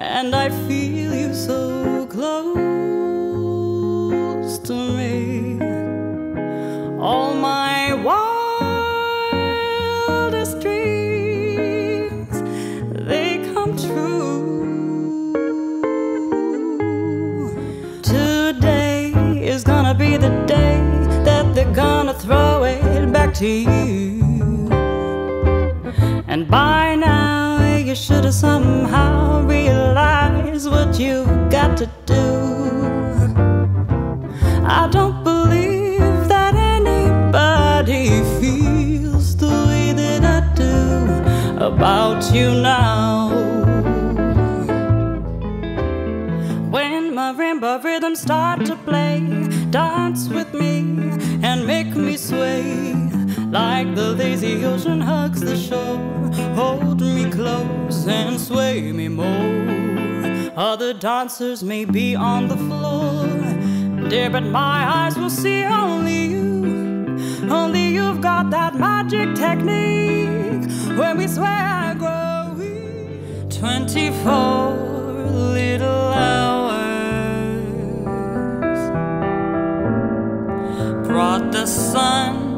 and I feel you so close to me. All my wildest dreams they come true. Today is gonna be the day that they're gonna throw it back to you. And by now, you should have somehow realized you've got to do. I don't believe that anybody feels the way that I do about you now. When marimba rhythms start to play, dance with me and make me sway. Like the lazy ocean hugs the shore, hold me close and sway me more. Other dancers may be on the floor, dear, but my eyes will see only you. Only you've got that magic technique when we swear grow weak. 24 little hours brought the sun